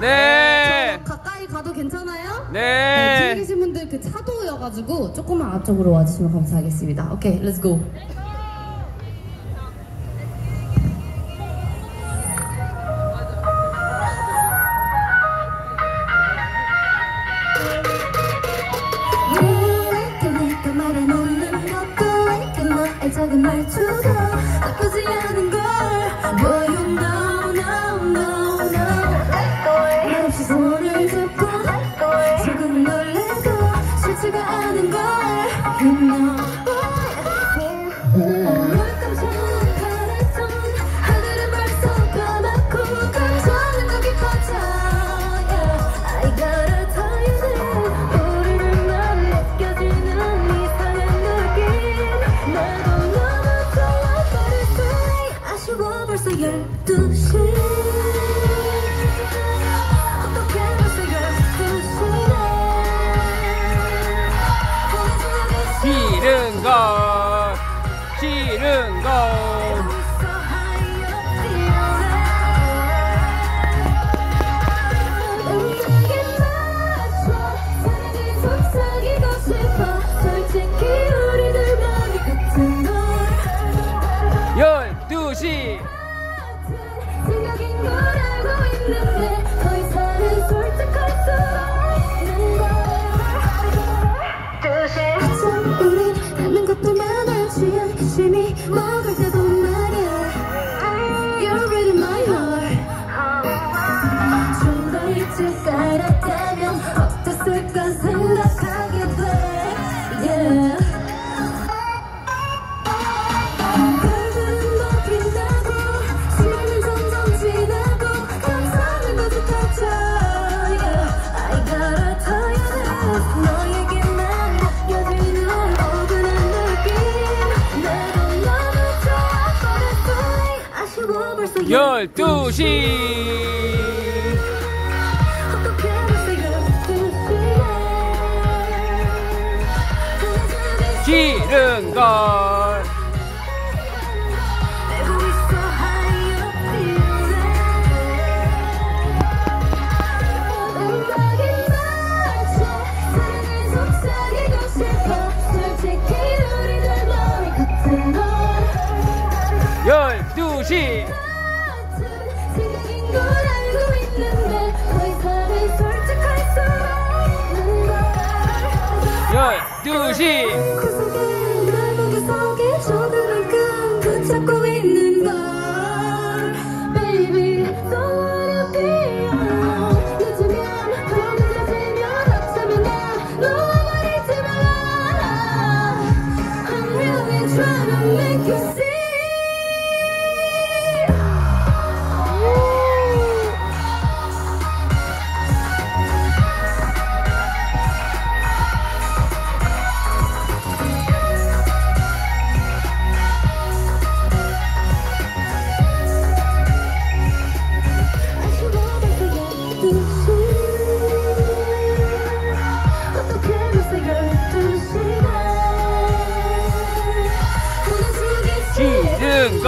네. 네 가까이 가도 괜찮아요? 네. 네 뒤에 계신 분들 그 차도여가지고 조금만 앞쪽으로 와주시면 감사하겠습니다. 오케이, 렛츠 그 고. 작은 말투도 나쁘지 않은 거 good night. 것 지른 것. Mother. 12시. 지른 걸. 열두 시. Good. Dougie.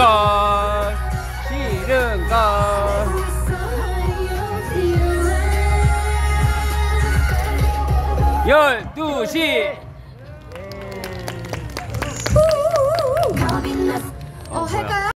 싫은걸 싫은걸 열두 시 어, 할까요?